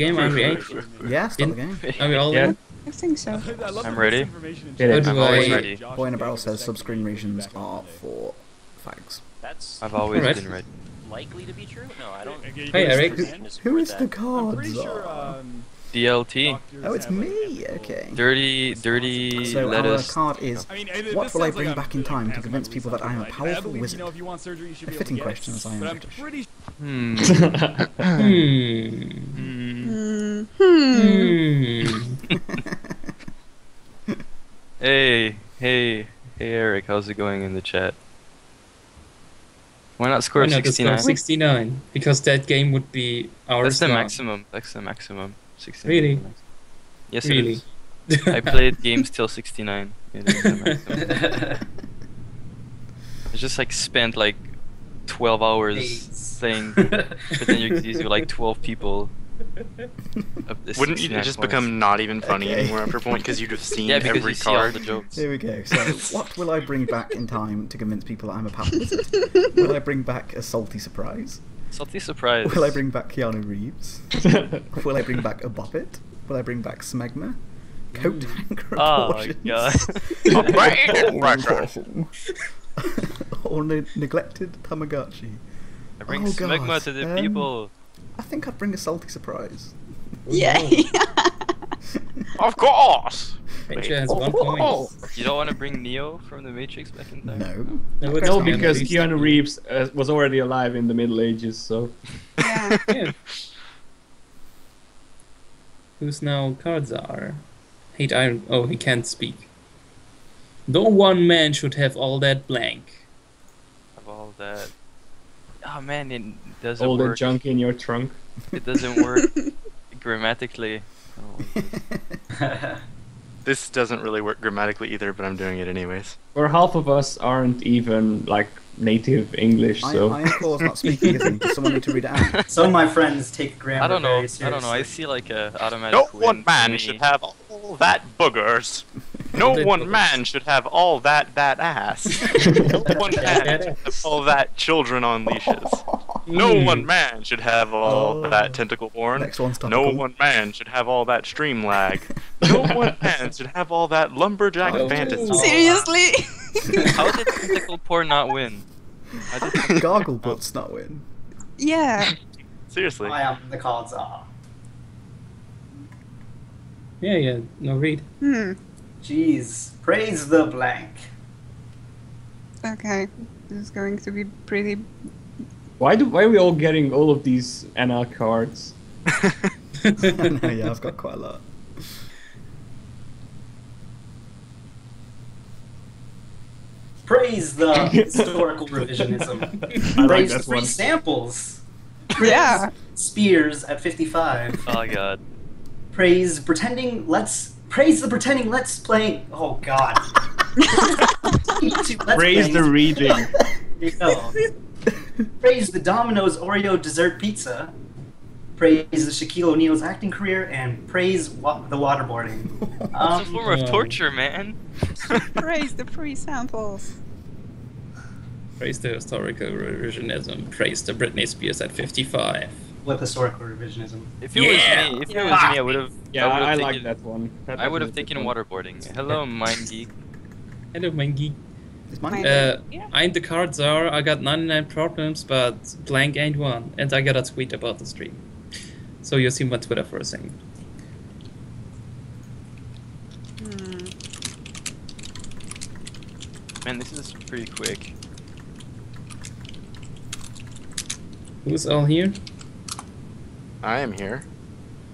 game? Are we eight? Yeah, start In- the game. Are we all Yeah. in? I think so. I'm ready. How I'm do always I- ready. Boy in a barrel says subscreen regions are for fags. That's I've always Alright. been ready. likely to be true. No, I don't. Hey, Eric. Who is the I'm cards? pretty sure. Um, DLT. Oh, it's me. Okay. Dirty, dirty So our card is I mean, it- What will I bring like back in time to convince people that I am a powerful tonight. I believe, wizard? You know, if you want surgery, you A fitting able to get question as I am British. Hmm. Hmm. Hmm. Hmm. Hey, hey, hey, Eric. How's it going in the chat? Why not score Why not just go 69? 69? Because that game would be ours That's the now. maximum. That's the maximum. 69. Really? Yes, Really? it is. I played games till 69. It is. I just like spent like 12 hours Eight. playing, but then you you do like 12 people. Of this Wouldn't you just points. become not even funny Okay. anymore after a point because you'd have seen Yeah, because every you see all card? the jokes. Here we go. So, what will I bring back in time to convince people that I'm a powerful wizard? Will I bring back a salty surprise? Salty surprise. Will I bring back Keanu Reeves? Will I bring back a Bop It? Will I bring back Smegma? Coat hanger Oh portions? god. or ne- neglected Tamagotchi? I bring Oh, smegma God. to the Um, people. I think I'd bring a salty surprise. Yay! Of course! Nature has one point. You don't want to bring Neo from the Matrix back in time? No. No, No, because Reeves. Keanu Reeves uh, was already alive in the Middle Ages, so. yeah. Yeah. Whose now cards are? Hate Iron. Oh, he can't speak. No one man should have all that blank. Of all that. Oh man, it doesn't All the work. junk in your trunk. It doesn't work grammatically. Oh. This doesn't really work grammatically either, but I'm doing it anyways. Or half of us aren't even like native English, I, so. I am, of course, not speaking, isn't it? Does someone need to read it out? Some of my friends take grammar I don't know. very I seriously. don't know. I see like a automatic. No win one man should have all that boogers. No one man should have all that that ass. no one man should have all that children on leashes. No Hmm. one man should have all Oh. that tentacle porn. Next one's No one man should have all that stream lag. No one man should have all that lumberjack Oh. fantasy. Seriously? How did tentacle porn not win? How did Gargle butts not win. yeah. Seriously. I am the card czar. Yeah, yeah. No, read. Hmm. Jeez. Praise the blank. Okay. This is going to be pretty. Why do why are we all getting all of these NL cards? no, yeah, I've got quite a lot. Praise the historical revisionism. I like Praise the free one. samples. Praise Yeah. Spears at 55. Oh god. Praise pretending let's praise the pretending let's play oh god. Let's Praise Plays. the reading. There you go. Praise the Domino's Oreo dessert pizza. Praise the Shaquille O'Neal's acting career and praise wa- the waterboarding. It's a Um, form of Um, torture, man. Praise the free samples. Praise the historical revisionism. Praise the Britney Spears at 55. With historical revisionism. If it Yeah. was me, if it was me, I would have. Yeah, I, I taken, like that one. That I would have taken one. waterboarding. Hello, mind geek. Hello, mein geek. It's mine. Mine. Uh, Yeah. I'm the card czar I got 99 problems, but blank ain't one, and I got a tweet about the stream. So you'll see my Twitter for a second. Hmm. Man, this is pretty quick. Who's all here? I am here.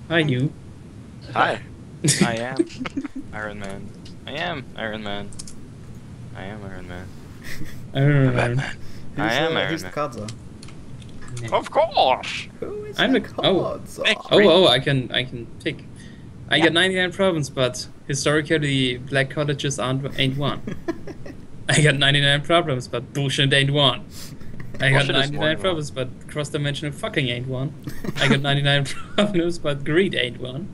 Hi, you. Hi. I am Iron Man. I am Iron Man. I am Iron Man. I don't know. Batman. I am uh, Iron who's the Man. card czar? Of course. Who is I'm the the- oh. cards Nick. are? Oh, oh, I can, I can pick. I got 99 problems, but historically, black colleges aren't ain't one. I got 99 problems, but bullshit ain't one. I got Bullshit is more 99 problems, but cross-dimensional fucking ain't one. I got 99 problems, but greed ain't one.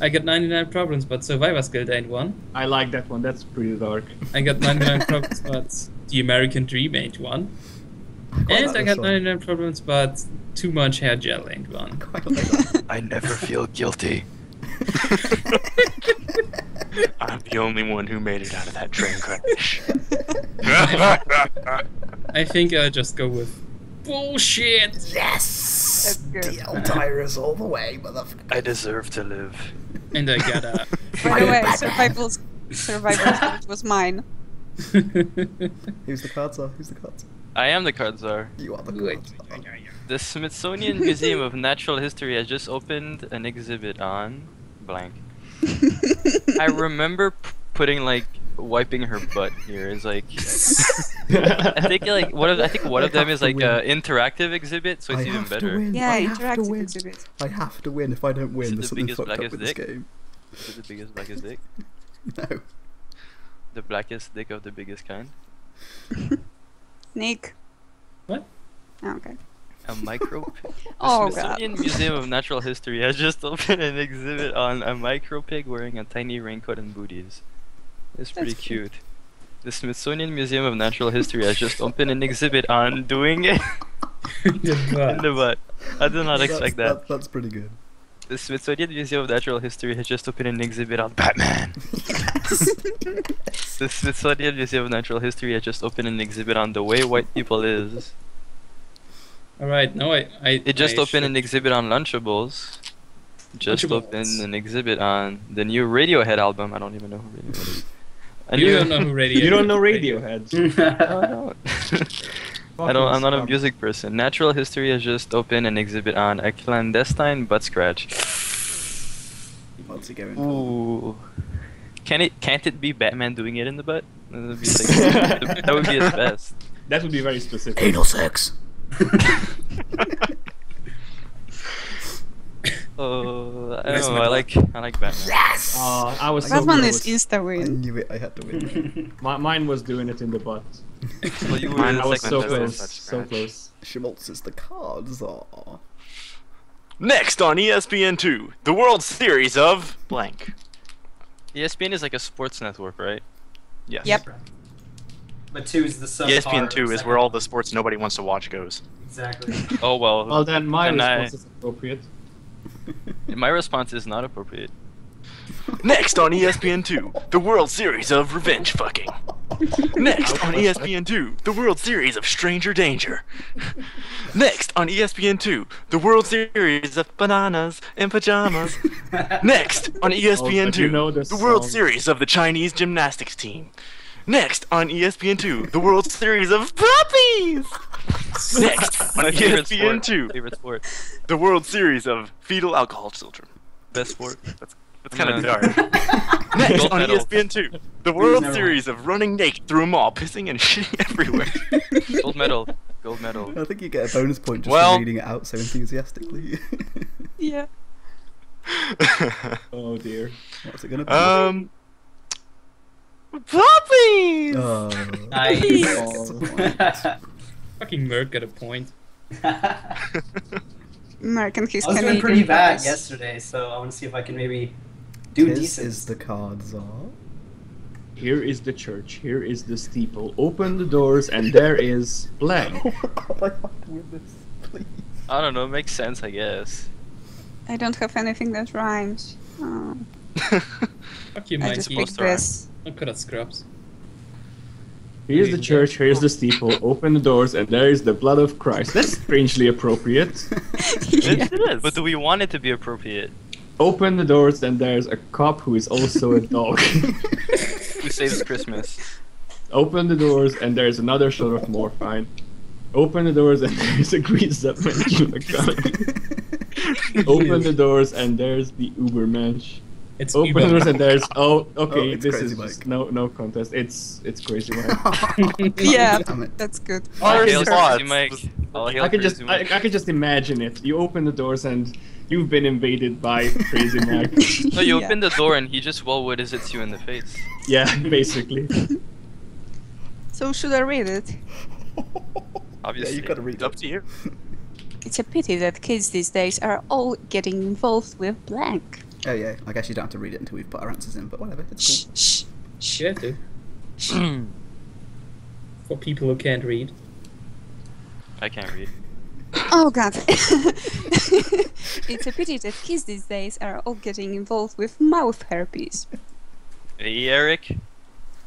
I got 99 problems, but survivor's guild ain't one. I like that one. That's pretty dark. I got 99 problems, but the American dream ain't one. quite And I this got one. 99 problems, but too much hair gel ain't one. Quite like that. I never feel guilty. I'm the only one who made it out of that train crash. I think I'll just go with bullshit. yes! That's good. DL Tyrus all the way, motherfucker. I deserve to live. And I got a. By the way, survival's survival's was mine. Who's the card czar? Who's the cards? I am the card czar. You are the Wait. cards. are. The Smithsonian Museum of Natural History has just opened an exhibit on blank. I remember p- putting like wiping her butt here is like I think like one of I think one I of them is like win. a interactive exhibit, so it's I even better. Yeah, I have to interactive win. exhibit. I have to win. If I don't win, it there's the something fucked up blackest with this game. Is it the biggest blackest dick? No. The blackest dick of the biggest kind? Nick. What? Oh, okay. A micro The Oh god. Smithsonian Museum of Natural History has just opened an exhibit on a micro pig wearing a tiny raincoat and booties. It's pretty That's cute. cute. The Smithsonian Museum of Natural History has just opened an exhibit on doing it The in the butt. I did not That's- expect that. That's pretty good. The Smithsonian Museum of Natural History has just opened an exhibit on Batman. The Smithsonian Museum of Natural History has just opened an exhibit on the way white people is. Alright, no, I. I It just I opened should- an exhibit on Lunchables. Just Lunchables. opened an exhibit on the new Radiohead album. I don't even know who Radiohead is. A You new- don't know who Radiohead you don't know is. Radiohead. I don't. I don't. I'm not a music person. Natural History has just opened an exhibit on a clandestine butt scratch. What's he going for? Ooh. Can it? Can't it be Batman doing it in the butt? That would be, like, that would be his best. That would be very specific. Anal sex. Oh, I don't know. I like. I like Batman. Yes! Uh, I was so That one close. is insta I win. knew it. I had to win. Mi- mine was doing it in the butt. Well, you were Mine the I was so close, so scratch. close. Schmaltz is the card czar. Next on E ESPN2, the World Series of blank. ESPN is like a sports network, right? Yes. Yep. But two is the sub. ESPN2 is where all the sports nobody wants to watch goes. Exactly. Oh well. Well, then my And I- is appropriate. My response is not appropriate. Next on E ESPN2, the World Series of revenge fucking. Next on E ESPN2, the World Series of stranger danger. Next on E ESPN2, the World Series of bananas and pajamas. Next on E ESPN2, you know this the World. Series of the Chinese gymnastics team. Next on E ESPN2, the World Series of puppies. Next on E My. ESPN2, Favorite sport. the World Series of fetal alcohol children. Best sport. That's kind of Yeah. dark. Next on E. ESPN2, the World never Series of running naked through a mall, pissing and shitting everywhere. Gold medal. Gold medal. I think you get a bonus point just Well- for reading it out so enthusiastically. Yeah. Oh dear. What's it gonna be? um, puppies. oh. Nice. Oh. Fucking Merc got a point. American his I was doing pretty bad brothers. yesterday, so I want to see if I can maybe do this decent. is the card czar. Here is the church. Here is the steeple. Open the doors, and there is blank. Oh my god, I have to win this, please. I don't know. It Makes sense, I guess. I don't have anything that rhymes. Oh, Fuck you, I Mikey. just supposed picked to rhyme. this. Look at that scrubs. Here's the church. Here's the steeple. Open the doors, and there is the blood of Christ. That's strangely appropriate. It, it is. But do we want it to be appropriate? Open the doors, and there's a cop who is also a dog. Who saves Christmas? Open the doors, and there's another shot of morphine. Open the doors, and there's a greased up man chewing a gum. Open the doors, and there's the Ubermensch. It's oh, Open the doors, Uber. and there's oh, oh, okay, it's this Crazy is just no no contest. It's it's crazy Mike. Yeah, that's good. All Ours hail Crazy. Mike. All hail I can just Crazy I, I can just imagine it. You open the doors, and you've been invaded by Crazy Mike. No, you Yeah. open the door and he just well visits you in the face. yeah, basically. So should I read it? Obviously. Yeah, you've got to read It's up to you. It's a pity that kids these days are all getting involved with blank. Oh yeah, I guess you don't have to read it until we've put our answers in, but whatever, it's cool. shh, shh. You have to. For people who can't read. I can't read. Oh god. it's a pity that kids these days are all getting involved with mouth herpes. Hey, Eric.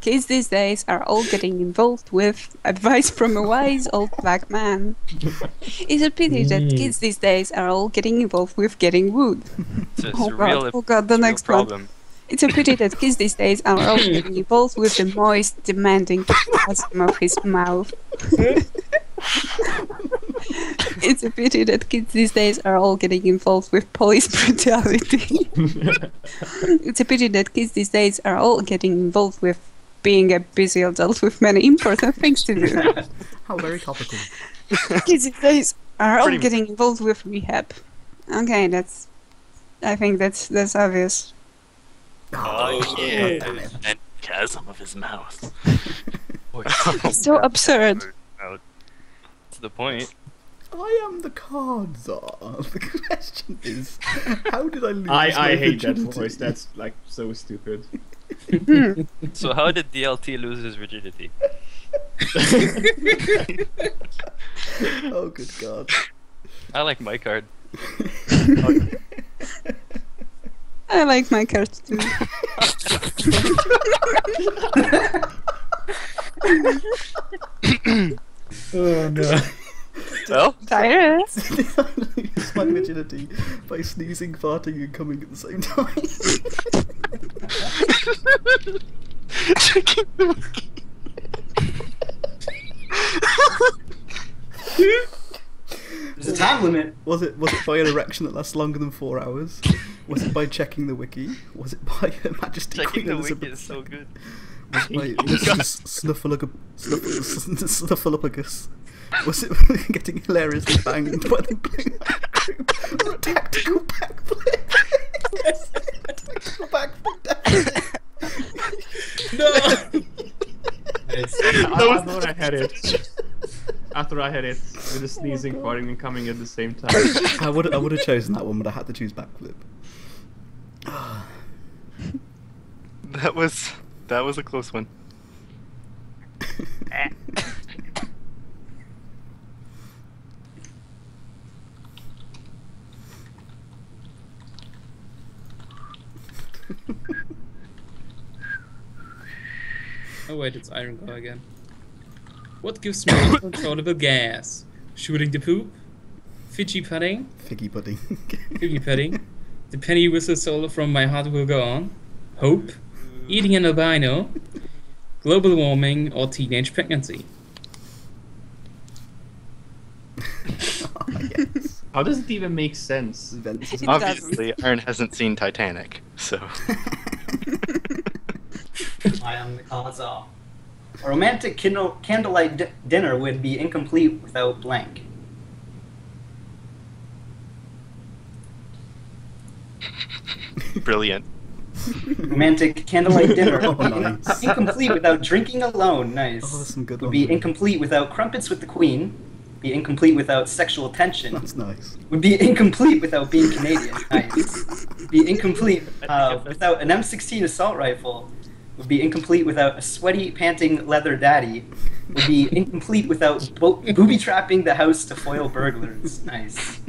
Kids these days are all getting involved with advice from a wise old black man. It's a pity that Mm. kids these days are all getting involved with getting wood. It's a, Oh a real, god, oh god, the real next one. problem. It's a pity that kids these days are all getting involved with the moist, demanding spasm of his mouth. it's a pity that kids these days are all getting involved with police brutality. it's a pity that kids these days are all getting involved with being a busy adult with many important things to do. How very topical. kids these are all getting involved with rehab. Okay, that's. I think that's that's obvious. Oh, yeah. damn. And chasm of his mouth. So absurd. To the point. I am the card czar. The question is, how did I lose I, my I hate that voice. That's like so stupid. So how did DLT lose his virginity? Oh, good god. I like my card. I like my card too. Oh no. Well, Tyrus. I lose my virginity by sneezing, farting, and coming at the same time. Checking the wiki. There's a time limit. Was it was it by an erection that lasts longer than four hours? Was it by checking the wiki? Was it by Her Majesty checking Queen the Elizabeth? wiki is so good. Was it by Mr. Snuffleupagus? Snuffleupagus? Was it getting hilariously banged by the blue group or a tactical backflip? tactical backflip. No. I thought I had it. After I had it, with the sneezing, farting, and coming at the same time. I would I would have chosen that one, but I had to choose backflip. That was that was a close one. Eh. Oh wait, it's Iron Claw again. What gives me uncontrollable gas? Shooting the poop? Fidgy pudding? Figgy pudding. Figgy pudding? The penny whistle solo from My Heart Will Go On? Hope? Eating an albino? Global warming or teenage pregnancy? Yes. How does it even make sense? Events. It Obviously, Aaron hasn't seen Titanic, so I am the cause of. A romantic kindle- candlelight di- dinner would be incomplete without blank. brilliant. Romantic candlelight dinner Oh, nice. incomplete without drinking alone. Nice. Oh, some good would ones be incomplete without crumpets with the queen. Be incomplete without sexual tension. That's nice. Would be incomplete without being Canadian. Nice. Be incomplete uh, without an M16 assault rifle. Would be incomplete without a sweaty, panting leather daddy. Would be incomplete without bo- booby trapping the house to foil burglars. Nice.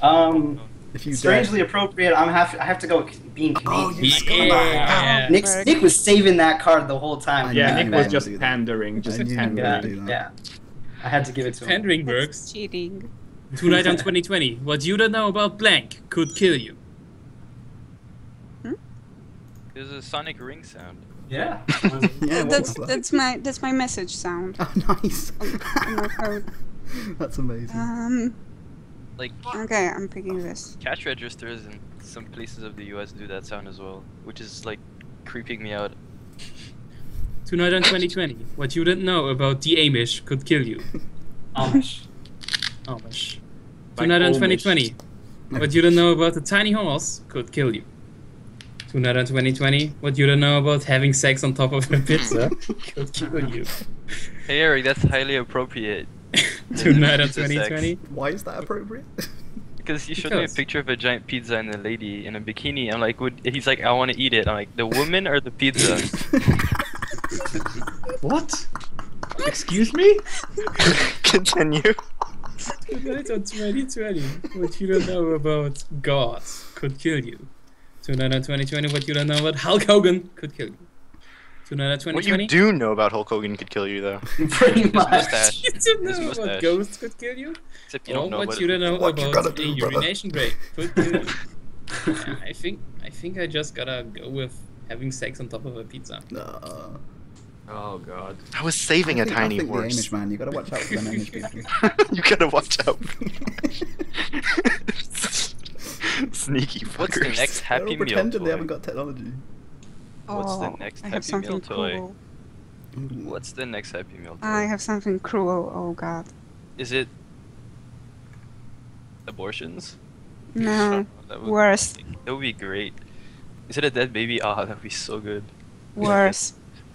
Um, If you strangely dare. appropriate. I'm have I have to go with being Oh, Canadian. you scumbag. Yeah. Nick, Nick was saving that card the whole time. I Yeah, Nick was just gonna do that. pandering, just I knew you were Yeah, pandering. yeah. I had to give it to him. Pandering That's works. cheating. Tonight on 2020, what you don't know about blank could kill you. Hmm? There's a sonic ring sound. Yeah. Yeah, That's that's my that's my message sound Oh, nice. on my phone. That's amazing. Um. Like Okay, I'm picking this. cash registers in some places of the U.S. do that sound as well, which is like creeping me out. Tonight on 2020, what you didn't know about the Amish could kill you. Amish. Amish. Like Tonight on 2020, what you don't know about the tiny horse could kill you. Tonight on 2020, what you don't know about having sex on top of a pizza could kill you. Hey Eric, that's highly appropriate. Tonight on Pizza sex. 2020, Why is that appropriate? Because he showed me a picture of a giant pizza and a lady in a bikini. I'm like, would he's like, I want to eat it. I'm like, the woman or the pizza? What? Excuse me? Continue. Tonight on 2020, what you don't know about God could kill you. Tonight on 2020, what you don't know about Hulk Hogan could kill you. Tonight on What 2020, you do know about Hulk Hogan could kill you, though. Pretty His much. mustache. you don't His know what mustache. ghosts could kill you. Except you or don't know what what you don't know What about gotta a brother? urination break could you. Yeah, I think I think I just gotta go with having sex on top of a pizza. No. Oh god. I was saving I a think, tiny I think the horse. Amish man, you gotta watch out for them Amish people. you gotta watch out. Sneaky fuckers. What's the next They're all Happy Meal pretending they haven't got technology. What's the Oh, next I Happy Meal toy? cruel. What's the next Happy Meal toy? I have something cruel. Oh god. Is it abortions? No. That would, Worse. that would be great. Is it a dead baby? Ah, that would be so good. Worse.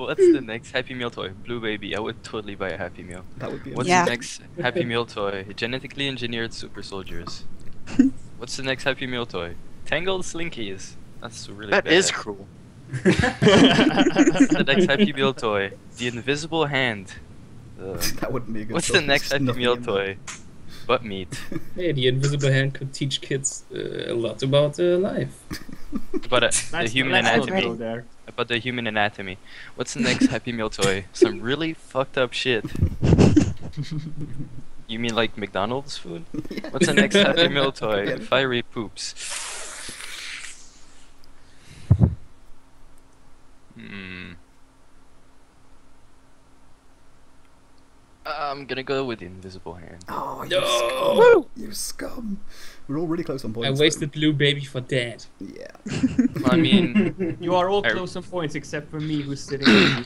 What's the next Happy Meal toy? Blue baby. I would totally buy a Happy Meal. that would be What's Yeah. the next Happy Meal toy? Genetically engineered super soldiers. What's the next Happy Meal toy? Tangled Slinkies. That's really That bad. is cruel. The next Happy Meal toy? The Invisible Hand. Ugh. that wouldn't be a good What's choice. the next Happy Meal in toy? Butt meat. Hey, the invisible hand could teach kids uh, a lot about uh, life. But uh, the human anatomy. go. About the human anatomy. What's the next Happy Meal toy? Some really fucked up shit. You mean like McDonald's food? What's the next Happy Meal toy? Fiery poops. Hmm. I'm gonna go with the invisible hand. Oh, you No! scum! You scum! We're all really close on points. I though. wasted blue baby for dead. Yeah. I mean, You are all I- close on points except for me who's sitting in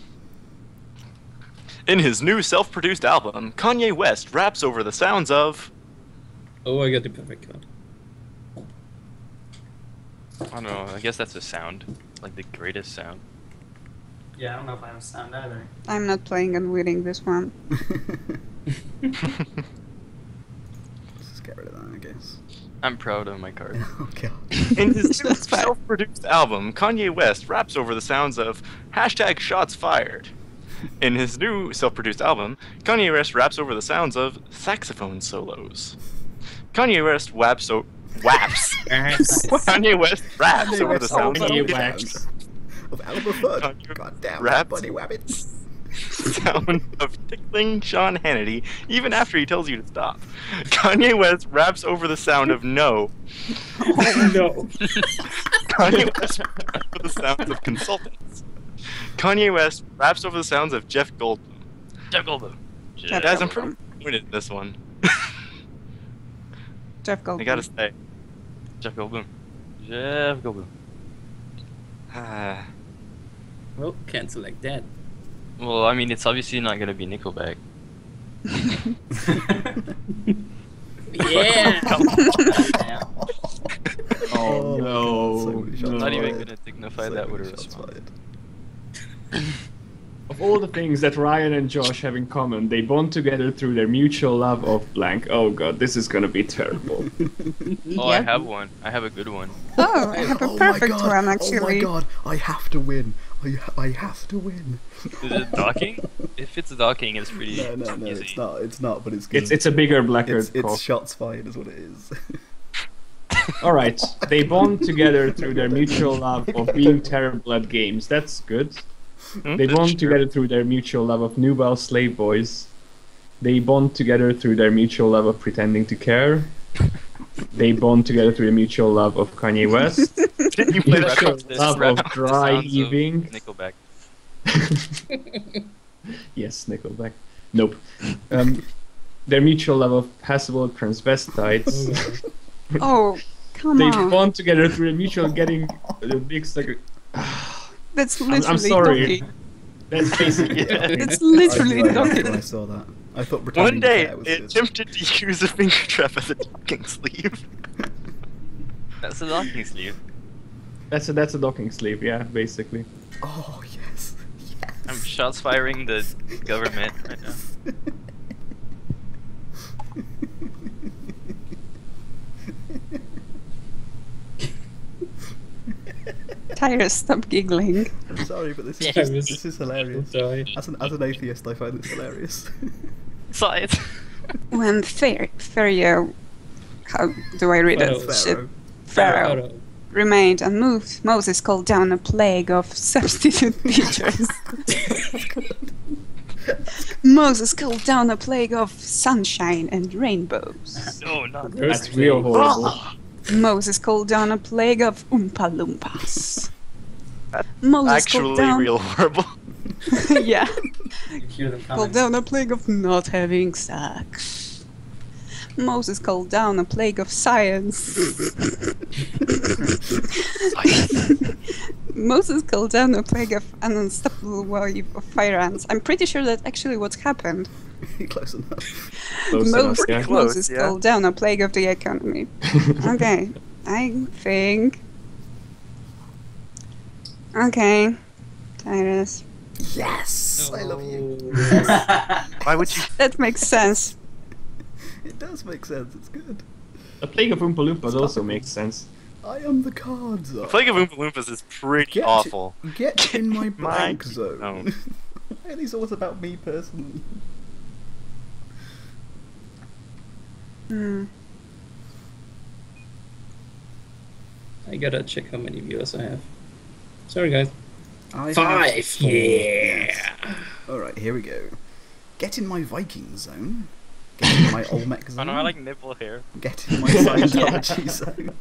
In his new self-produced album, Kanye West raps over the sounds of Oh, I got the perfect card. I don't know. I guess that's a sound, like the greatest sound. Yeah, I don't know if I have sound either. I'm not playing and winning this one. Let's just get rid of that, I guess. I'm proud of my card. Oh god. In his new self-produced album, Kanye West raps over the sounds of hashtag shots fired. In his new self-produced album, Kanye West raps over the sounds of saxophone solos. Kanye West waps o- waps. Kanye West raps over the sounds of the wax. sounds Of Albert Fudd. Kanye God damn bunny wabbits. sound of tickling Sean Hannity even after he tells you to stop. Kanye West raps over the sound of no. Oh no. Kanye West raps over the sounds of consultants. Kanye West raps over the sounds of Jeff Goldblum. Jeff Goldblum. Jeff Guys, I'm Goldblum. pretty disappointed in this one. Jeff Goldblum. I gotta say. Jeff Goldblum. Jeff Goldblum. Ah. Well, cancel like that. Well, I mean, it's obviously not gonna be Nickelback. Yeah. Yeah. Oh, my no, God, so no. Not even gonna dignify So that with a response. Of all the things that Ryan and Josh have in common, they bond together through their mutual love of blank. Oh god, this is gonna be terrible. Oh, I have one. I have a good one. Oh, I have a Oh my perfect god. one Oh my god, I have to win. I, I have to win. Is it docking? if it's a docking, it's pretty No, no, no, easy. it's not. It's not, but it's good. It's it's a bigger blacker it's, it's cock. shots fired, is what it is. All right, they bond together through their mutual love of being terrible at games. That's good. Hmm, They that's bond true. together through their mutual love of nubile slave boys. They bond together through their mutual love of pretending to care. They bond together through the mutual love of Kanye West. Didn't you play that Mutual? This love rap- of dry heaving. Nickelback. yes, Nickelback. Nope. Um, their mutual love of passable transvestites. Oh, come they on. They bond together through the mutual getting the big like. That's I'm- literally I'm sorry. docking. That's basically. Yeah. It's literally knew I when I saw that. I thought One pretending to day, care was they good. attempted to use a finger trap as a docking sleeve. That's a docking sleeve. That's a that's a docking sleeve, yeah, basically. Oh yes, yes. I'm shots firing the government right now. Tyrus, stop giggling. I'm sorry, but this is Yes. just, this is hilarious. Sorry. As an as an atheist, I find this hilarious. Science. When Pharaoh, Pharaoh, how do I read it? Pharaoh. Pharaoh. Pharaoh remained unmoved. Moses called down a plague of substitute teachers. Moses called down a plague of sunshine and rainbows. no, not That's real horrible. Ah! Moses called down a plague of Oompa Loompas. Moses Actually, called down, real horrible. yeah, You hear them called coming. down a plague of not having sex. Moses called down a plague of science. Moses called down a plague of an unstoppable wave of fire ants. I'm pretty sure that's actually what's happened. Close enough. Close enough, Moses, yeah. Close, Moses yeah. called down a plague of the economy. Okay, I think. Okay, Tyrus. Yes, I love you. Why would you? That makes sense. It does make sense. It's good. A plague of Oompa Loompas also makes sense. I am the card czar. Plague of Oompa Loompas is pretty Get awful. Get in my my blank zone. zone. Why are these always about me personally? Hmm. I gotta check how many viewers I have. Sorry, guys. I Five. four, Yeah. yes. All right, here we go. Get in my Viking zone. Get in my Olmec zone. no, I like nipple hair. Get in my Scientology zone.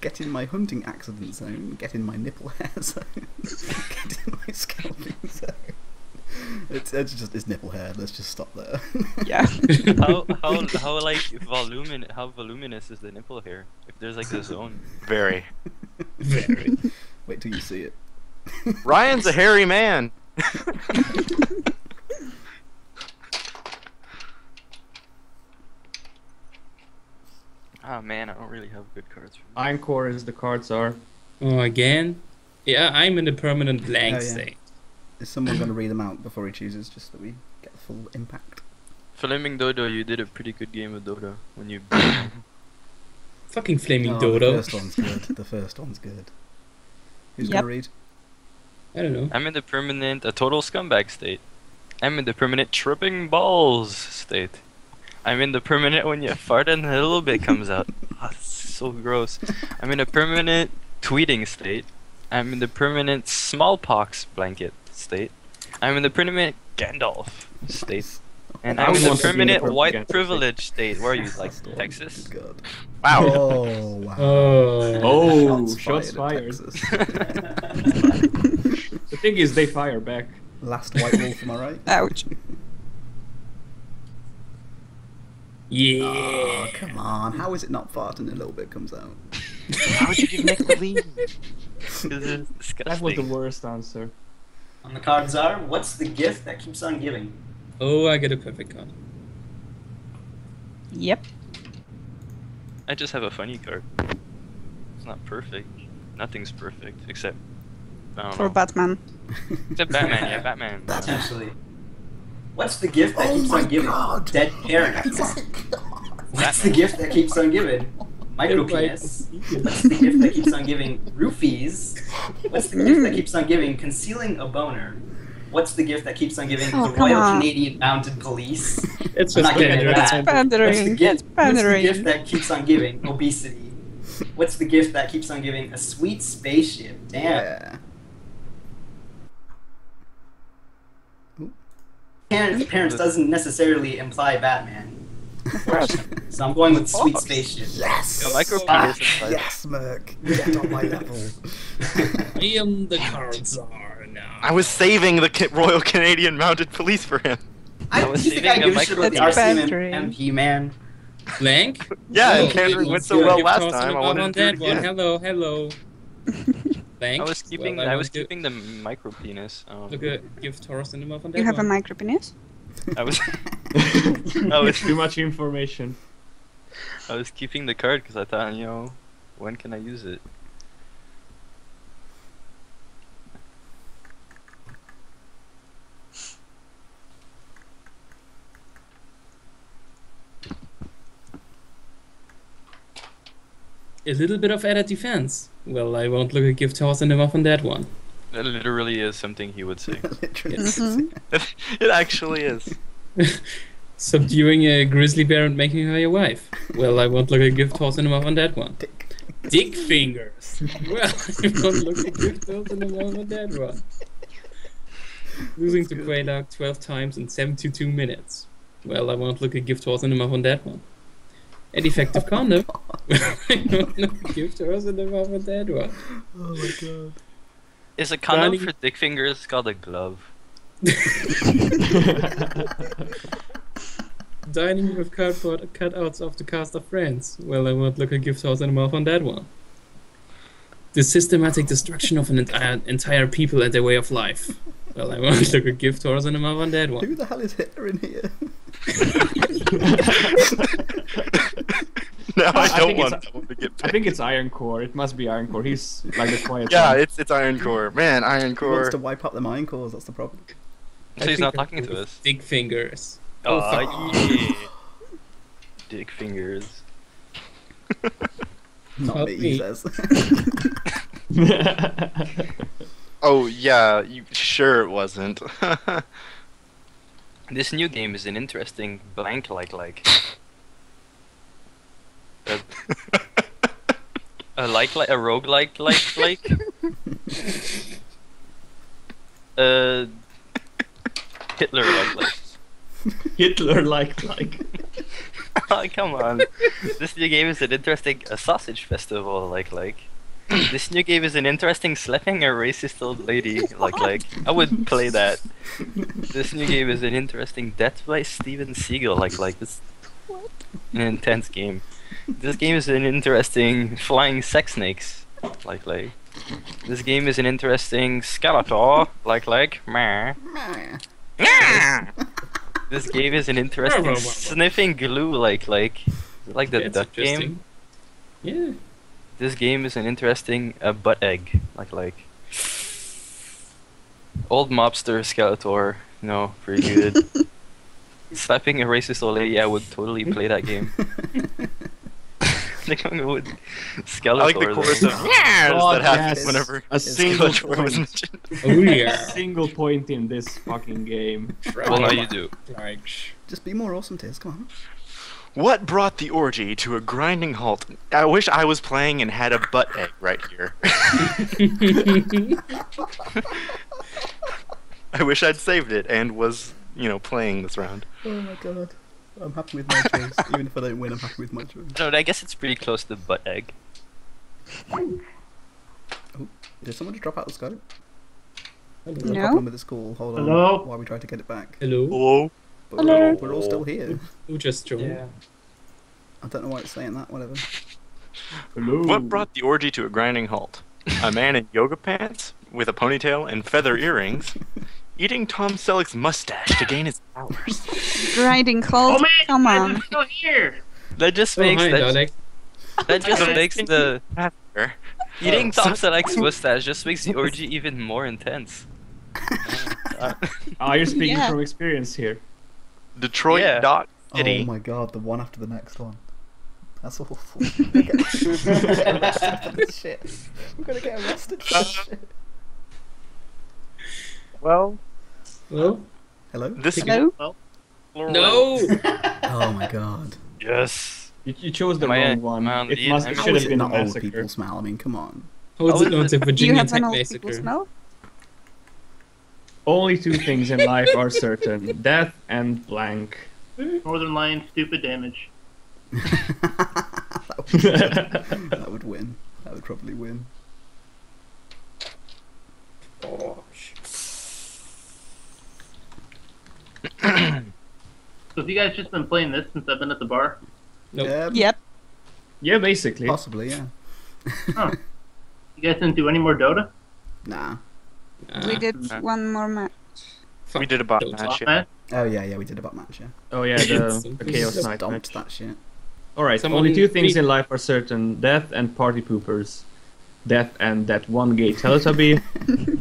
Get in my hunting accident zone. Get in my nipple hair zone. Get in my scalping zone. It's, it's just it's nipple hair. Let's just stop there. Yeah. How how how like volumin how voluminous is the nipple hair? If there's like a zone. Very. Very. Wait till you see it. Ryan's a hairy man. Oh man, I don't really have good cards. For Encore is the card czar. Oh, again? Yeah, I'm in a permanent blank Oh, yeah. state. Is someone going to read them out before he chooses, just that we get the full impact? Flaming Dodo, you did a pretty good game of Dodo when you. Fucking flaming Oh, dodo. The first one's good. The first one's good. Who's Yep. going to read? I don't know. I'm in the permanent a total scumbag state. I'm in the permanent tripping balls state. I'm in the permanent when you fart and a little bit comes out. Ah, so gross. I'm in a permanent tweeting state. I'm in the permanent smallpox blanket state. I'm in the permanent Gandalf state. And I I'm in the want to be in a permanent purple white Gandalf privilege state. Where are you, like That's the one. Texas? Good. Wow. Oh, wow. Oh. Oh, Shots shots fired fired. at Texas. The thing is, they fire back. Last white wolf, am I right? Ouch. Yeah. Oh, come on. How is it not fart and a little bit comes out? How would you give Nick the lead? This is disgusting. That was the worst answer. On the card czar, what's the gift that keeps on giving? Oh, I get a perfect card. Yep. I just have a funny card. It's not perfect. Nothing's perfect except. I don't For know. Batman. Except Batman, yeah, Batman. Potentially. What's the gift that Oh keeps on giving? God. Dead parents. What's the gift that keeps on giving? Micro penis. What's the gift that keeps on giving? Roofies. What's the gift that keeps on giving? Concealing a boner. What's the gift that keeps on giving? Oh, the Royal on. Canadian Mounted Police. It's I'm just not getting getting into rid of that. something. What's the Pandering. gift? It's What's the pandering. gift that keeps on giving? Obesity. What's the gift that keeps on giving? A sweet spaceship. Damn. Yeah. Parents, parents doesn't necessarily imply Batman. So I'm going with sweet spaceship. Yes! Yo, micro Ah, penis is like- Yes, Merc. Get on my level. I am the card czar now. I was saving the Royal Canadian Mounted Police for him. I, I was you think saving I a give a shit about the micro- RCM MP, man? Blank? Yeah, Oh, and Kendrick went so well last time. I wanted on to do that it one. Hello, hello. Blank? I was keeping Well, I was want to- keeping the micro penis. Um, Look at give Taurus an above on that You have a micro penis? I was I was Too much information. I was keeping the card because I thought you know when can I use it? A little bit of added defense. Well, I won't look a gift horse in the mouth on that one. That literally is something he would say. Literally. Mhm. it actually is. Subduing a grizzly bear and making her your wife. Well, I won't look a gift horse in the mouth on that one. Dick. Dick fingers. Well, I won't look a gift horse in the mouth on that one. Losing to Quaylark 12 times in 72 minutes. Well, I won't look a gift horse in the mouth on that one. A defective condom. Well, I won't look a gift horse in the mouth on that one. Oh my god. Is a condom Johnny- for dick fingers called a glove? Dining with cardboard cutouts of the cast of Friends. Well, I won't look a gift horse in the mouth on that one. The systematic destruction of an entire, entire people and their way of life. Well, I won't look a gift horse in the mouth on that one. Who the hell is Hitler in here? now I I don't think want it's- that one to get I think it's Iron Core. It must be Iron Core. He's like the quiet Yeah, one. it's it's Iron Core. Man, Iron Core. He wants to wipe up the mine cores, that's the problem. I So he's not talking to us. Oh, uh, Dick fingers. Oh, fuck. yeah. Dick fingers. Not Help me, me. he says. Oh yeah, you sure it wasn't. This new game is an interesting blank like like. A, a like like a rogue like like like. Uh, Hitler like like. Hitler like like. Oh, come on. This new game is an interesting a sausage festival like like. This new game is an interesting slapping a racist old lady like like. I would play that. This new game is an interesting death by Steven Seagal like like this. An intense game. This game is an interesting flying sex snakes like like. This game is an interesting Skeletor like like. Meh. This game is an interesting sniffing glue like like like the That's duck game. Yeah. This game is an interesting uh, butt egg like like old mobster Skeletor. No, pretty good. Slapping a racist old lady, I would totally play that game. I think I'm with Skeletor. I like the though. chorus of yeah God, that happens yes. whenever A single Skeletor was point. mentioned. Oh yeah. a Single point in this fucking game. Well, now you do. Like, sh- Just be more awesome, Tiz, come on. What brought the orgy to a grinding halt? I wish I was playing and had a butt egg right here. I wish I'd saved it and was, you know, playing this round. Oh my god. I'm happy with my choice. Even if I don't win, I'm happy with my choice. No, I guess it's pretty close to the butt egg. Oh, Did someone just drop out of Skype? Hello. There's a No. problem with this call. Hold on. Hello? While we try to get it back. Hello. Hello? But we're all, we're all still oh, here. Who just joined? I don't know why it's saying that, whatever. Hello. What brought the orgy to a grinding halt? A man in yoga pants with a ponytail and feather earrings eating Tom Selleck's mustache to gain his powers. Grinding cold. Oh man, Come you guys on. still here. That just Oh, makes hi, that, Dalek. that just makes the After, eating Tom Selleck's mustache just makes the orgy even more intense. Uh, Ah, you're speaking Yeah. from experience here. Detroit Yeah. Dock Oh my god, the one after the next one. That's awful. We're gonna get arrested for this shit. We're gonna get arrested for this shit. well, Hello? Hello? this Hello? No! Oh my god. Yes. You, you chose the Am wrong am one. I on It must. Am It I- How should have been a not old massacre. people smell? I mean, come on. How is How it is not it- the Do you Virginia have Tech an old people massacre? smell? Only two things in life are certain: death and blank. Northern Lion, stupid damage. that, would, that would win. That would probably win. Oh, So have you guys just been playing this since I've been at the bar? Nope. Yeah, Yep. yeah, basically. possibly, yeah. You guys didn't do any more Dota? Nah. We Ah, did Uh, one more match. we did a bot Don't match. Yeah. Oh yeah, yeah, we did a bot match, yeah. Oh yeah, the, the chaos it's night Dumped match. that shit. All right. Someone only two things read- in life are certain: death and party poopers. Death and that one gay Teletubby.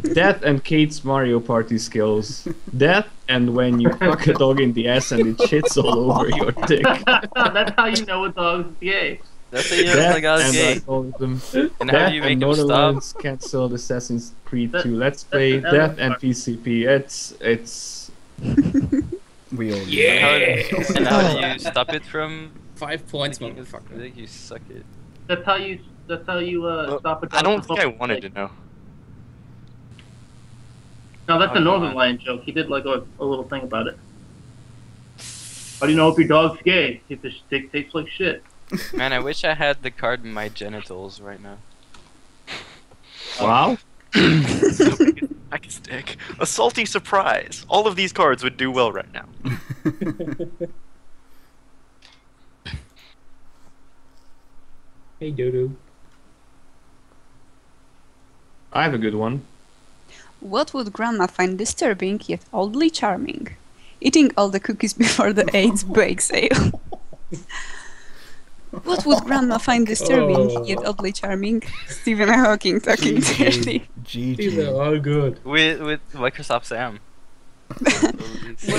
death and Kate's Mario Party skills. Death and when you fuck a dog in the ass and it shits all over your dick. That's how you know a dog's gay. That's a yeah, Death like I was and gay. alcoholism. And how Death do you make and him Northern stop? Cancelled Assassin's Creed That- 2. Let's that's play another Death and. PCP. It's it's We all. And how, and how do you stop it from Five points, making us motherfucker. think you suck it? That's how you. That's how you uh, Well, stop it. I don't think I wanted to know. No, that's Oh, a Northern Lion joke. He did like a, a little thing about it. How do you know if your dog's gay? If the stick tastes like shit. Man, I wish I had the card in my genitals right now. wow. I a stick. A salty surprise. All of these cards would do well right now. Hey, Dodo. I have a good one. What would Grandma find disturbing yet oddly charming? Eating all the cookies before the AIDS bake sale. what would Grandma find disturbing Oh. yet oddly charming? Stephen Hawking talking dirty. These are GG. all good. With with Microsoft Sam. What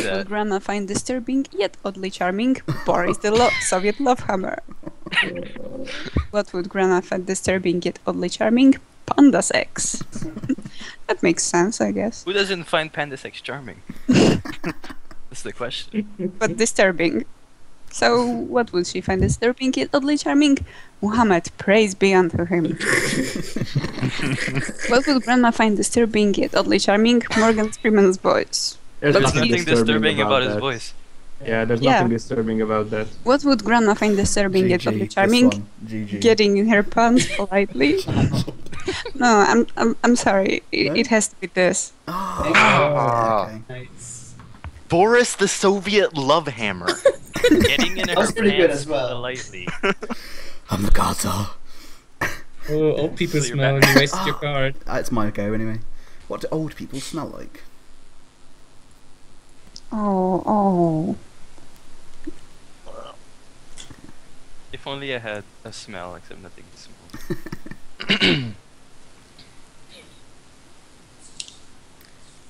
that. would Grandma find disturbing yet oddly charming? Boris the lo- Soviet love hammer. what would Grandma find disturbing yet oddly charming? Panda sex. that makes sense, I guess. Who doesn't find panda sex charming? That's the question. but disturbing. So, what would she find disturbing yet oddly charming? Muhammad, praise be unto him. what would Grandma find disturbing yet oddly charming? Morgan Freeman's voice. There's There's nothing, nothing disturbing about his voice. Yeah, there's Yeah. nothing disturbing about that. What would Grandma find disturbing yet GG, oddly this charming? Getting in her pants politely. no, I'm, I'm, I'm sorry. It, No? it has to be this. Oh, Ah. okay. Nice. Boris the Soviet love hammer. Getting in That her was good pants as well. politely. I'm the Gaza. Oh, old people So smell and you wasted your Ah. card. It's my go anyway. What do old people smell like? Oh, oh. If only I had a smell, except nothing to smell.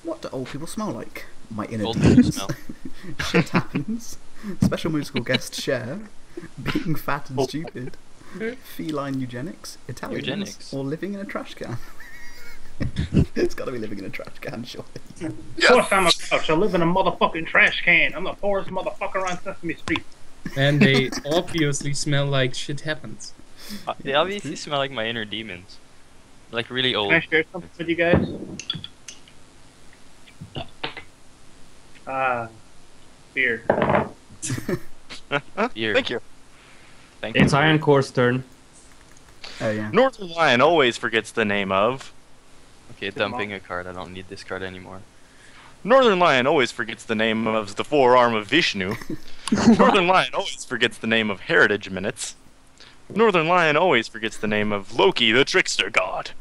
What do old people smell like? My inner Old demons. smell. Shit happens. Special musical guest share. Being fat and oh. stupid. Feline eugenics. Italians. Eugenics. Or living in a trash can. it's got to be living in a trash can, surely. Of course I'm a couch. I live in a motherfucking trash can. I'm the poorest motherfucker on Sesame Street. And they obviously smell like shit happens. Uh, they obviously smell like my inner demons. Like really old. Can I share something with you guys? Ah, beer. Here. Thank you. Thank you. It's Iron Core's turn. Oh, yeah. Northern Lion always forgets the name of. Okay, dumping a card. I don't need this card anymore. Northern Lion always forgets the name of the forearm of Vishnu. Northern Lion always forgets the name of Heritage Minutes. Northern Lion always forgets the name of Loki, the trickster god.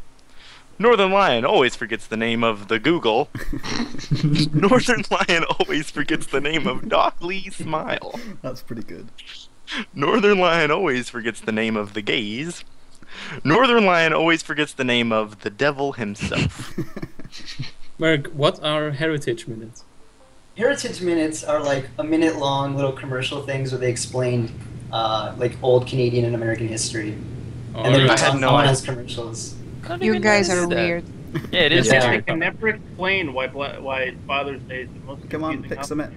Northern Lion always forgets the name of the Google. Northern Lion always forgets the name of Doc Lee Smile. That's pretty good. Northern Lion always forgets the name of the gaze. Northern Lion always forgets the name of the devil himself. Mark, what are heritage minutes? Heritage minutes are like a minute long little commercial things where they explain uh, like old Canadian and American history. and they're Alright. I just had no on idea. as commercials. You guys are that. weird. Yeah, it is Yeah. I can never explain why why Father's Day is the most Come on, confusing pick some it.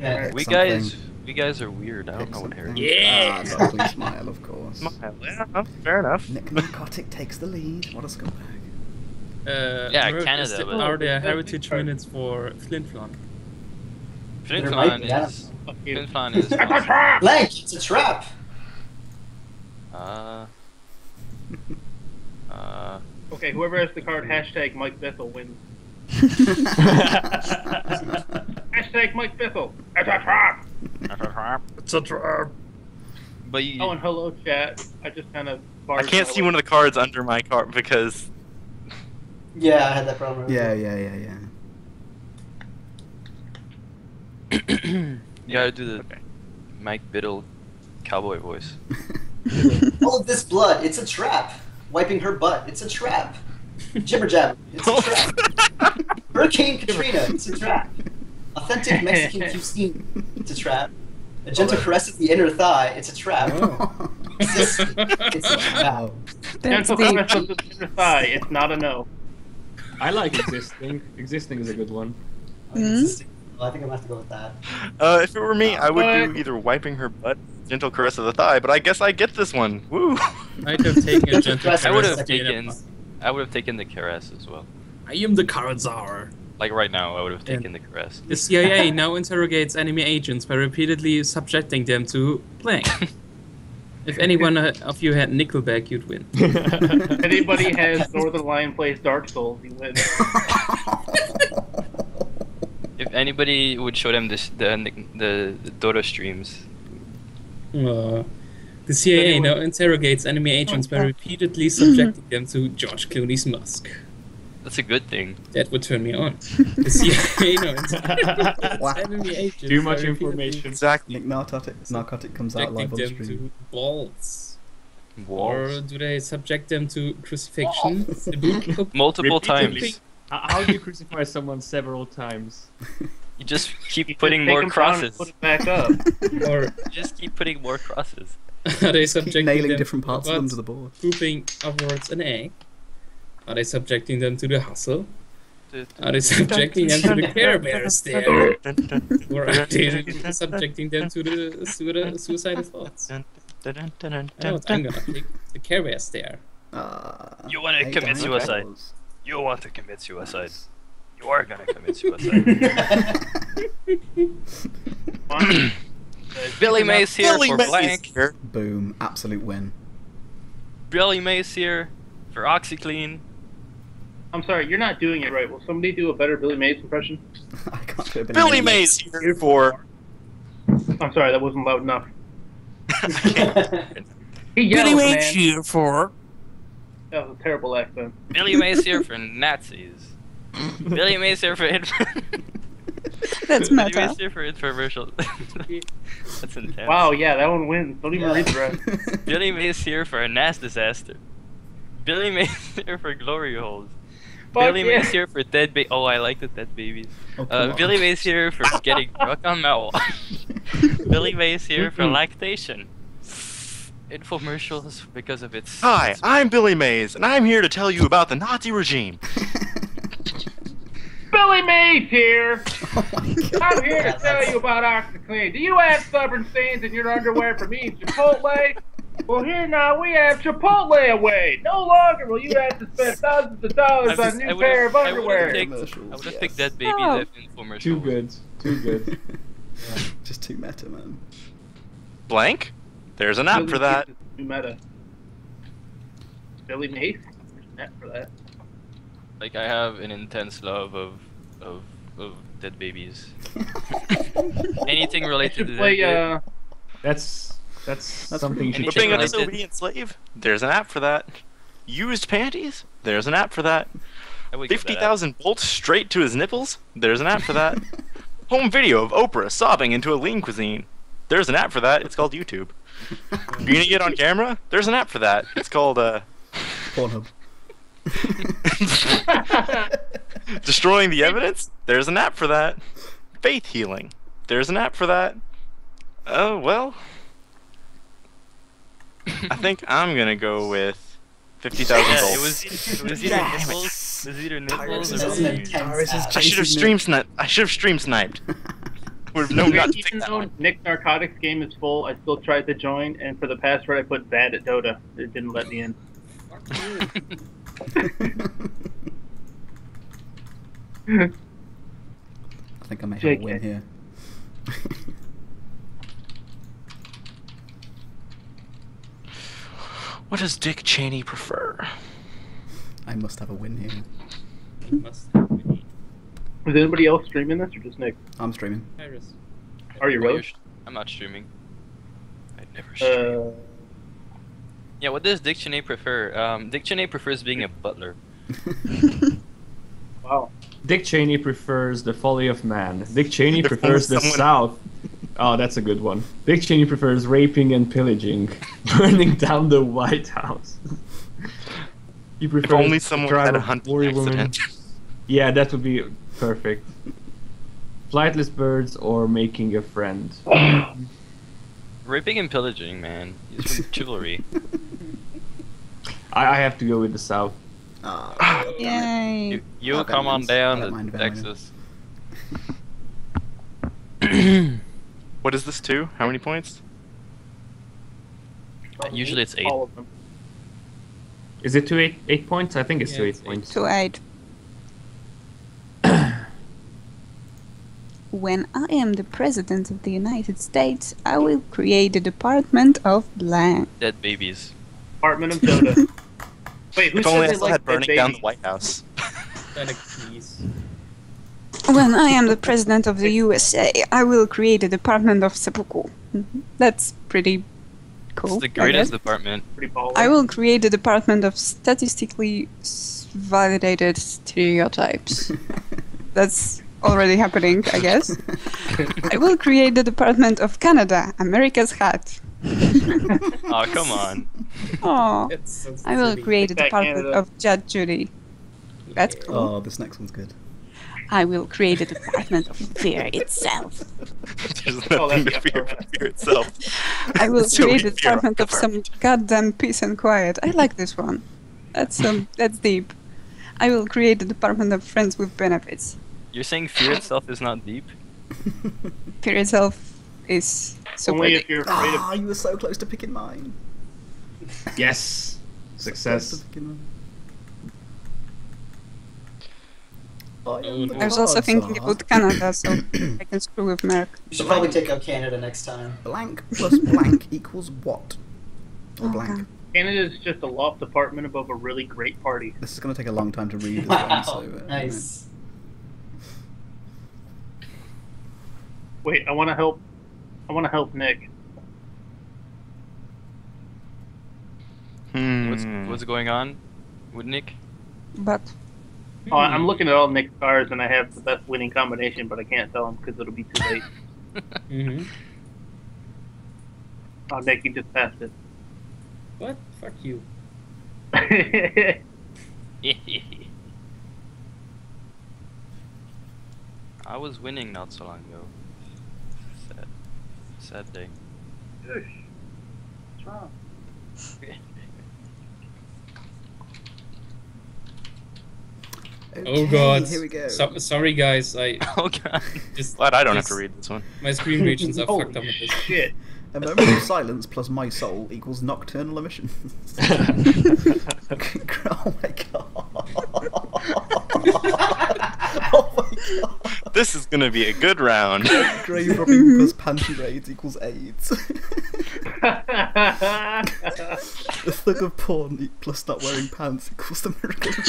Yeah. We guys, we guys are weird. I don't Pick know what something. heritage. Yeah. Ah, Doc Smile, of course. Smile. Yeah, fair enough. Nik Narcotic takes the lead. What a scumbag. Uh, Yeah, Merc, Canada, is the- but- Are there heritage card. minutes for Flin Flon? Flin There might Flon be, I don't is. Fuck Flon is. That's a trap! Blank, it's a trap. Uh. Uh. Okay, whoever has the card hashtag Mike Bethel wins. Hashtag Mike Bethel. That's a trap! It's a trap. But you. Oh, and hello, chat. I just kind of. I can't see one of the cards under my card because Yeah, I had that problem. yeah, yeah, yeah, yeah. you gotta do the Okay. Mike Biddle cowboy voice. All of oh, this blood, it's a trap. Wiping her butt, it's a trap. Jibber jabber, it's a trap. Hurricane Katrina, it's a trap. Authentic Mexican cuisine, it's a trap. A gentle caress of the inner thigh. It's a trap. Oh. It's a trap. That's Gentle deep. caress of the inner thigh. It's not a no. I like existing. existing is a good one. Well, I think I'm gonna have to go with that. Uh, if it were me, I would do either wiping her butt, gentle caress of the thigh, but I guess I get this one. Woo! I'd have taken a gentle I I would have the taken. I would have taken the caress as well. I am the card czar. Like right now, I would have Yeah. taken the caress. The CIA now interrogates enemy agents by repeatedly subjecting them to blank. if anyone uh, of you had Nickelback, you'd win. If anybody has Northern Lion plays Dark Souls, you win. If anybody would show them this, the the, the Dota streams, Uh, the CIA now interrogates enemy agents by repeatedly subjecting them to George Clooney's Musk. That's a good thing. That would turn me on. The CIA now interrogates Wow. enemy agents Too much information. Exactly. Nik Narcotic, Narcotic comes out live Subjecting on them stream. to balls. Or do they subject them to crucifixion? Multiple times. How how do you crucify someone several times? You just keep You putting more them down and crosses. Put it back up. or just keep putting more crosses. are they Keep subjecting nailing them different parts of them to the board. pooping upwards an egg? Are they subjecting them to the hustle? Are they subjecting them to the Care Bear stare? Or are they subjecting them to the suicide- suicidal thoughts? I know what I'm gonna pick. The Care Bear stare. Uh, You wanna eight commit suicide. rolls. You want to commit suicide. You are gonna commit suicide. Billy Mays here Billy for Mays blank. here. Boom! Absolute win. Billy Mays here for OxiClean. I'm sorry, you're not doing it right. Will somebody do a better Billy Mays impression? I can't do a bit Billy Mays here for. I'm sorry, that wasn't loud enough. He yells, man. here for. That was a terrible accent. Billy Mays here for Nazis. Billy Mays here for That's Billy. Mays here for infomercial. That's intense. Wow, yeah, that one wins. Don't even Yeah. read the rest. Billy Mays here for a NAS disaster. Billy Mays here for glory holes. Fuck Billy yeah. Mays here for dead ba- Oh, I like the dead babies. Oh, Uh. Billy Mays here for getting drunk on mouthwash. Billy Mays here for lactation. Infomercials because of its. Hi, I'm Billy Mays, and I'm here to tell you about the Nazi regime. Billy Mays here. oh. I'm here to tell you about OxiClean. Do you have stubborn stains in your underwear from eating Chipotle? Well, here now we have Chipotle away. No longer will you have to spend thousands of dollars I on a I new pair of I would've underwear. picked- I would have yes. picked Dead Babies Oh. if infomercial. Too good. Too good. Just too meta, man. Blank? There's an app Billy for that. Mays is New meta. Billy Mays? There's an app for that. Like I have an intense love of of of dead babies. Anything related to play, that. uh, That's that's, That's something you pretty should Anything Whipping check a I out. disobedient slave? There's an app for that. Used panties? There's an app for that. I would give that up. 50,000 bolts straight to his nipples? There's an app for that. Home video of Oprah sobbing into a lean cuisine. There's an app for that. It's called YouTube. Viewing it on camera? There's an app for that. It's called, uh. Pornhub. Destroying the evidence? There's an app for that. Faith healing? There's an app for that. Oh, well. I think I'm gonna go with 50,000 Yeah, bolts. it was it was either Damn nipples, it was either nipples or an boobs. intense Tyrus is app. I should have stream sniped. I should have stream sniped. Would have known not to even pick that one. Nik Narcotics game is full, I still tried to join, and for the password I put bad at Dota. It didn't let me in. I think I may have a win here. What does Dick Cheney prefer? I must have a win here. Must have been Is anybody else streaming this or just Nik? I'm streaming. Iris. Are you Well, really? sh- I'm not streaming. I'd never stream. Uh, yeah, what does Dick Cheney prefer? Um, Dick Cheney prefers being a butler. wow. Dick Cheney prefers the folly of man. Dick Cheney prefers the someone- South. Oh, that's a good one. Dick Cheney prefers raping and pillaging, burning down the White House. he prefers If only someone tribe had a of hunting warrior women. accident. Yeah, that would be perfect. Flightless birds or making a friend. Raping and pillaging, man. He's from chivalry. I, I have to go with the south. Ah, Yay! You, you Okay, come on down to mind if I mind. Texas. What is this to? How many points? Usually it's eight. All of them. Is it to eight eight points? I think it's Yeah, to it's eight eight. points. To aid. when I am the President of the United States, I will create a Department of Blank. Dead babies. Department of Dota. Wait, who If only I said they still like had burning dead down the? White House. Panic, please. When I am the President of the USA, I will create a Department of Seppuku. Mhm. That's pretty cool. It's the greatest guess. department. Pretty baller. I will create a Department of Statistically Validated Stereotypes. That's already happening, I guess. I will create the Department of Canada, America's hat. Oh, come on. Oh, That's, that's I will create a Department Canada. of Judge Judy. That's cool. Oh, this next one's good. I will create a Department of Fear itself. There's Oh, nothing that's to fear yeah. but fear itself. I will So create a fear Department of some goddamn peace and quiet. I like this one. That's um, that's deep. I will create a Department of Friends with Benefits. You're saying fear itself is not deep? Fear itself is super Only deep. if you're afraid of. Ah, you were so close to picking mine. Yes. So close Success. to picking mine. I am Oh, the no. I was also card thinking about Canada, so I can screw with Merc. You should probably take out Canada next time. Blank plus blank equals what? Or blank. God. Canada's just a loft apartment above a really great party. This is going to take a long time to read. As Wow, well, so, uh, you know. nice. Wait, I want to help. I want to help Nik. Hmm. What's what's going on with Nik? But Oh, I'm looking at all Nik's cards and I have the best winning combination, but I can't tell him because it'll be too late. hmm Oh, Nik, you just passed it. What? Fuck you. I was winning not so long ago. Sad. Sad day. What's wrong? Oh god. Here we go. So, sorry guys, I oh god. just Glad I don't have to read this one. My screen regions are Holy fucked up with this. shit. A moment of silence plus my soul equals nocturnal emissions. oh my god. oh my god. This is gonna be a good round. Grave robbing plus panty raids equals AIDS. The thug of porn plus not wearing pants equals the miracle of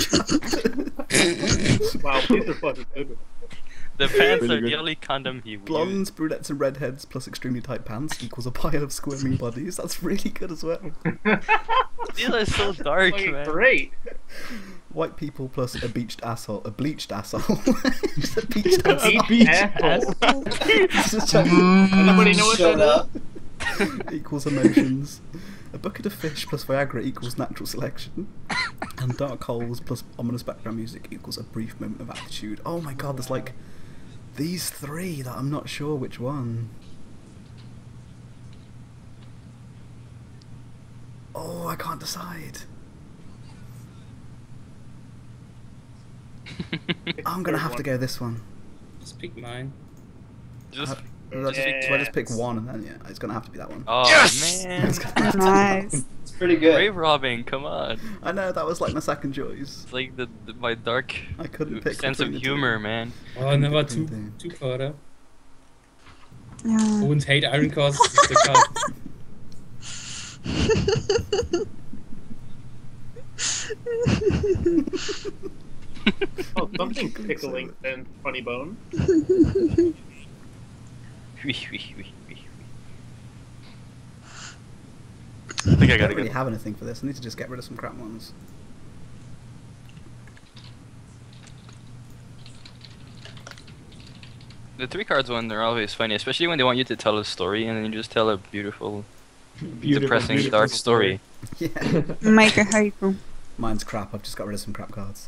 childhood. wow, these are fucking good. The pants Really are good. the only condom he would use. Blondes, brunettes, and redheads plus extremely tight pants equals a pile of squirming bodies. That's really good as well. These are so dark, Fucking man. great. White people plus a beached asshole. A bleached asshole. Just a beached asshole. Beach beach asshole. Just a- Anybody know what Shut that up. equals emotions. A bucket of fish plus Viagra equals natural selection. And dark holes plus ominous background music equals a brief moment of attitude. Oh my god, there's like these three that I'm not sure which one. Oh, I can't decide. I'm gonna have to go this one. Just pick mine. Just. Do I just, do I just pick one and then yeah, it's gonna have to be that one. Oh Yes! man. It's gonna have to be that nice. It's pretty good. Grave robbing, come on. I know that was like my second choice. It's like the, the my dark I couldn't pick sense of between two. humor, man. Oh, never Between two, two. two quarter. Yeah. Und hate Iron Cause is the card. Oh, something tickling then funny bone. Wee, wee, wee, wee, wee. I think I I gotta don't go. really have anything for this. I need to just get rid of some crap ones. The three cards one, they're always funny, especially when they want you to tell a story and then you just tell a beautiful, Beautiful, depressing, beautiful dark story. Yeah. Make a haiku. Mine's crap. I've just got rid of some crap cards.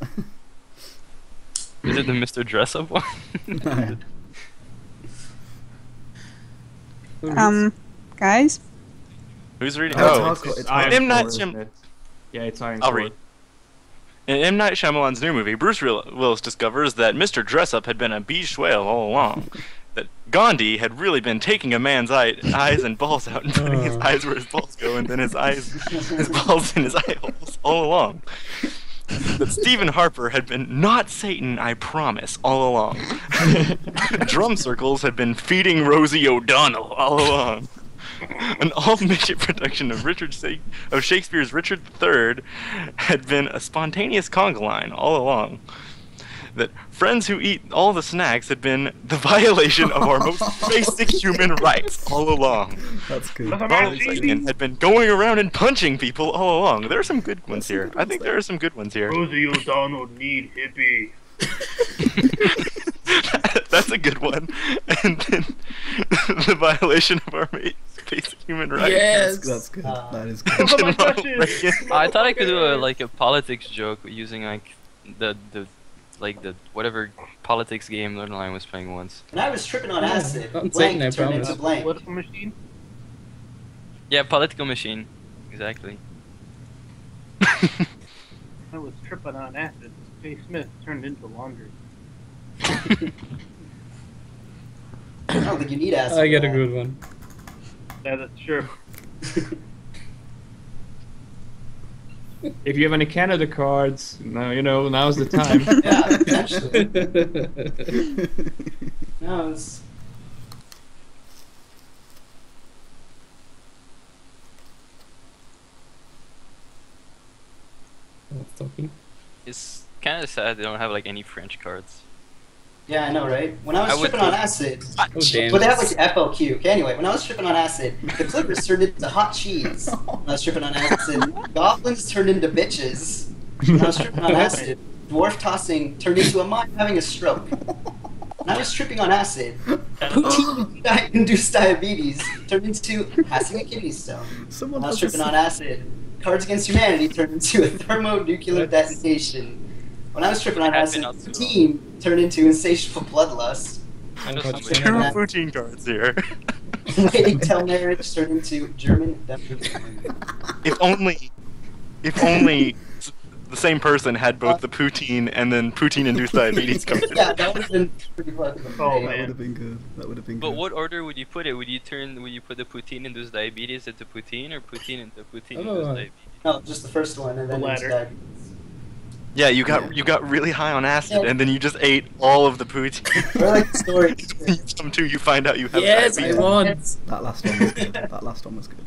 Is it the Mr. Dressup one? no. Who reads? Um, Guys, Who's reading? Oh, Oh, it's hardcore. It's Iron M. Night Core, Shyam- isn't? Yeah, it's Iron I'll Core. read. In M. Night Shyamalan's new movie, Bruce Will- Willis discovers that Mr. Dressup had been a beach whale all along. that Gandhi had really been taking a man's eye- eyes and balls out and putting his eyes where his balls go, and then his eyes, his balls in his eye holes all along. That Stephen Harper had been not Satan, I promise, all along. Drum circles had been feeding Rosie O'Donnell all along. An all-midget production of Richard Sa- of Shakespeare's Richard III had been a spontaneous conga line all along. That friends who eat all the snacks had been the violation of our most basic human rights all along. That's good. Ronald Reagan had been going around and punching people all along. There are some good ones here. I think there are some good ones here. Rosie O'Donnell need hippie. That's a good one. And then the violation of our ma- basic human rights. Yes. That's good. Uh, that is good. Those are my Ronald questions. Reagan. I thought I could do a like a politics joke using like the the like the whatever politics game Nerdline was playing once. When I was tripping on acid, I'm blank saying turned into blank. Political machine. Yeah, political machine. Exactly. I was tripping on acid. Jay Smith turned into laundry. I don't think you need acid. I get a good one. Yeah, that's true. If you have any Canada cards, now you know now's the time. that. yeah, potentially. No, it's talking? It's kind of sad they don't have like any French cards. Yeah, I know, right? When I was I would tripping on acid, Oh but they have like FLQ. Okay, anyway, when I was tripping on acid, the Clippers turned into hot cheese. When I was tripping on acid, goblins turned into bitches. When I was tripping on acid, dwarf tossing turned into a mime having a stroke. When I was tripping on acid, poutine induced diabetes turned into passing a kidney stone. Someone When I was tripping on acid, Cards Against Humanity turned into a thermonuclear That's- detonation. When I was tripping on Happened acid, not too team turned into insatiable bloodlust. Unfortunately, Two Yeah. poutine cards here. Waiting till marriage turned into German. if only, if only the same person had both the poutine and then poutine-induced diabetes come in. yeah, that would have been pretty fucking Oh, amazing. That would have been good. That would have been But good. what order would you put it? Would you turn? Would you put the poutine induced diabetes into poutine, or poutine into poutine induced Oh. diabetes? No, just the first one, and then The it was latter. Diabetes. Yeah, you got you got really high on acid, Yeah. and then you just ate all of the poutine. Or like the story. when you come to, you find out you have Yes, I diabetes. want. That last one was good. That last one was good.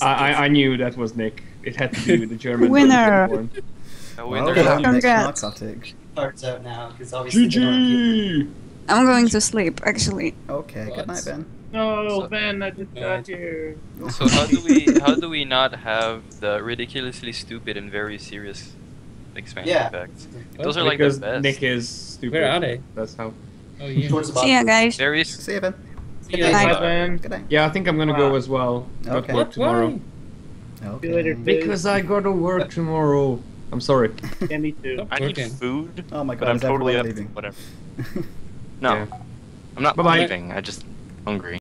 I, I I knew that was Nik. It had to be with the German. Winner. one. A Well winner. done, Nik Congrats. Narcotic. Out now because obviously don't GG. I'm going to sleep actually. Okay, What? good night, Ben. No, So- Ben, I just No, got it's- here. So how do we how do we not have the ridiculously stupid and very serious expansion Yeah. packs? What? Those are like the best. Nik is stupid. Where are they? That's how. Oh yeah. towards the See ya, bottom. guys. Very s- See you, Ben. See you Good night. Ben. Good night. Yeah, I think I'm gonna go as well. Okay. work What? tomorrow. Why? Okay. See you later. Because I gotta work tomorrow. I'm sorry. Yeah, me too. I need working. food, Oh my god, but I'm totally up. leaving? Whatever. No, Yeah. I'm not Bye-bye. leaving. I just hungry.